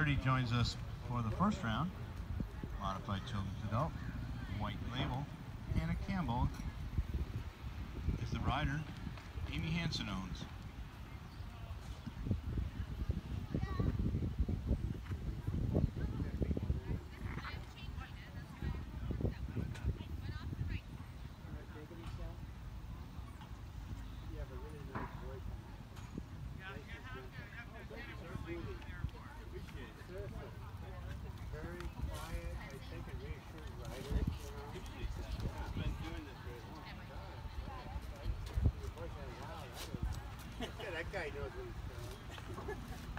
30 joins us for the first round. Modified Children's Adult, White Label. Hannah Campbell is the rider Amy Hansen owns. Guy knows what he's doing.